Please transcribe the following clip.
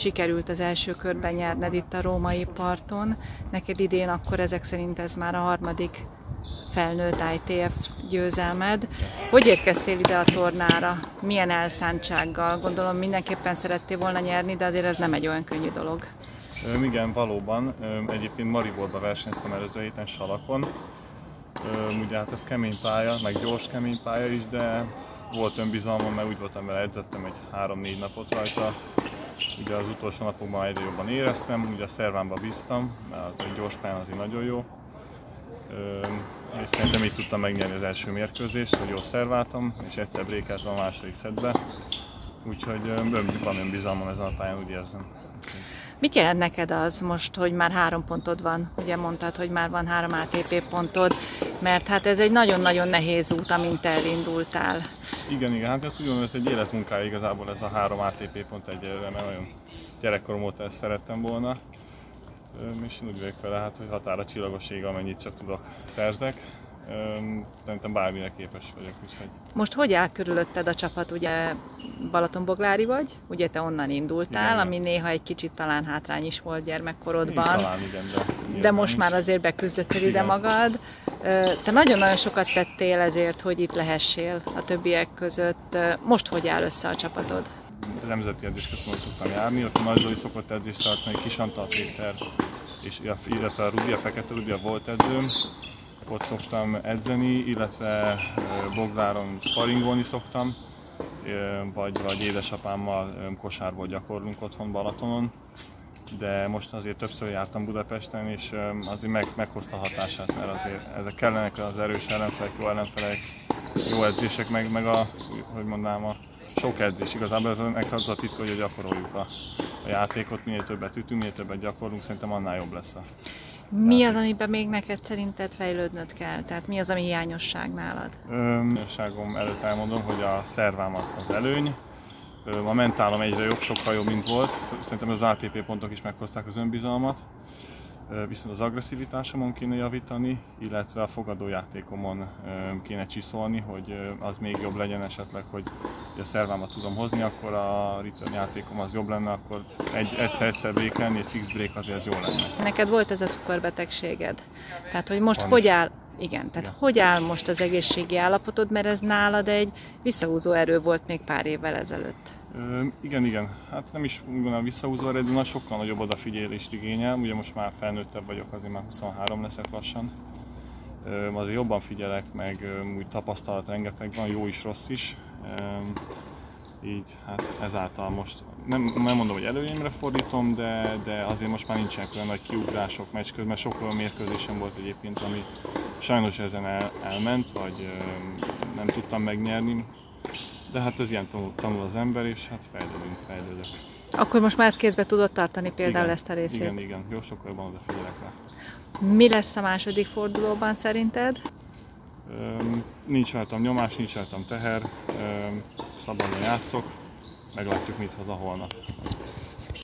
sikerült az első körben nyerned itt a római parton. Neked idén akkor ezek szerint ez már a harmadik felnőtt ITF győzelmed. Hogy érkeztél ide a tornára? Milyen elszántsággal? Gondolom mindenképpen szerettél volna nyerni, de azért ez nem egy olyan könnyű dolog. Ö, igen, valóban. Ö, egyébként Mariborba versenyeztem előző héten Salakon. Ö, ugye hát ez kemény pálya, meg gyors kemény pálya is, de volt önbizalmam, mert úgy voltam vele, edzettem egy 3-4 napot rajta. Ugye az utolsó napokban egyre jobban éreztem, ugye a szervámba bíztam, az egy gyors pályán azért nagyon jó. És szerintem így tudtam megnyerni az első mérkőzést, hogy jól szerváltam, és egyszer brékeltem a második szedbe. Úgyhogy ö, van önbizalmam ezen a pályán, úgy érzem. Mit jelent neked az most, hogy már három pontod van? Ugye mondtad, hogy már van három ATP pontod, mert hát ez egy nagyon-nagyon nehéz út, amint elindultál. Igen, igen, hát ezt úgy gondolom, ez egy életmunkája igazából ez a három ATP pont egyelőre, mert nagyon gyerekkorom óta ezt szerettem volna. És én úgy vagyok vele, hát, hogy határa csillagoség, amennyit csak tudok szerzek. Szerintem bármire képes vagyok, úgyhogy Most hogy áll körülötted a csapat? Ugye Balatonboglári vagy, ugye te onnan indultál, Igen, ami néha egy kicsit talán hátrány is volt gyermekkorodban. talán igen, de, De most is. már azért beküzdötted ide Igen. magad. Te nagyon-nagyon sokat tettél ezért, hogy itt lehessél a többiek között. Most hogy áll össze a csapatod? A nemzeti edzésközpontba szoktam járni, ott a Nagy Zoli szokott edzést tartani, Kis Antal Péter, és illetve a Rudi, a Fekete Rudi, a volt edzőm. Ott szoktam edzeni, illetve Bogdáron sparingolni szoktam, vagy, vagy édesapámmal kosárból gyakorlunk otthon Balatonon. De most azért többször jártam Budapesten, és azért meg, meghozta hatását, mert azért ezek kellenek az erős ellenfelek, jó ellenfelek, jó edzések, meg, meg a, hogy mondanám, a sok edzés. Igazából ez ennek az a titka, hogy gyakoroljuk a, a játékot, minél többet ütünk, minél többet gyakorlunk, szerintem annál jobb lesz a Mi az, amiben még neked szerinted fejlődnöd kell? Tehát mi az, ami hiányosság nálad? Ömságom előtt elmondom, hogy a szervám az az előny, a mentálom egyre jobb, sokkal jobb, mint volt. Szerintem az ATP pontok is meghozták az önbizalmat. Viszont az agresszivitásomon kéne javítani, illetve a fogadójátékomon kéne csiszolni, hogy az még jobb legyen esetleg, hogy a szervámat tudom hozni, akkor a return játékom az jobb lenne, akkor egy, egyszer-egyszer breakelni, egy fix break azért az jó lenne. Neked volt ez a cukorbetegséged. Tehát, hogy most Van hogy áll, igen, tehát Ja. hogy áll most az egészségi állapotod, mert ez nálad egy visszahúzó erő volt még pár évvel ezelőtt. Ö, igen, igen. Hát nem is gondolom visszahúzó eredő, de sokkal nagyobb odafigyelést igényel. Ugye most már felnőttebb vagyok, azért már 23 leszek lassan. Ö, azért jobban figyelek, meg ö, úgy tapasztalat rengeteg van, jó is, rossz is. Ö, így, hát ezáltal most nem, nem mondom, hogy előnyemre fordítom, de, de azért most már nincsenek olyan nagy kiugrások meccs közben, mert sok olyan mérkőzésem volt egyébként, ami sajnos ezen el, elment, vagy ö, nem tudtam megnyerni. De hát ez ilyen tanul, tanul az ember, és hát fejlődünk, fejlődök. Akkor most már ezt kézbe tudod tartani például igen, ezt a részét. Igen, igen, jó sokkal jobban odafigyelek rá. Mi lesz a második fordulóban szerinted? Öm, nincs rajtam nyomás, nincs rajtam teher, öm, szabadon játszok, meglátjuk mit haza holnap.